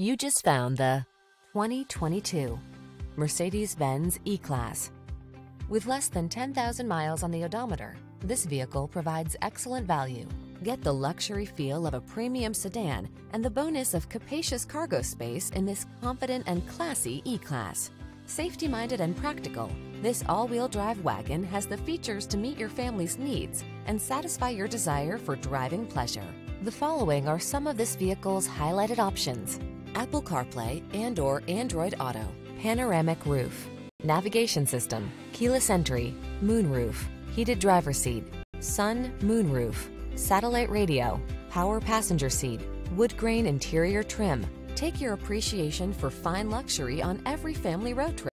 You just found the 2022 Mercedes-Benz E-Class. With less than 10,000 miles on the odometer, this vehicle provides excellent value. Get the luxury feel of a premium sedan and the bonus of capacious cargo space in this confident and classy E-Class. Safety-minded and practical, this all-wheel drive wagon has the features to meet your family's needs and satisfy your desire for driving pleasure. The following are some of this vehicle's highlighted options. Apple CarPlay and or Android Auto, panoramic roof, navigation system, keyless entry, moonroof, heated driver seat, sun moonroof, satellite radio, power passenger seat, wood grain interior trim. Take your appreciation for fine luxury on every family road trip.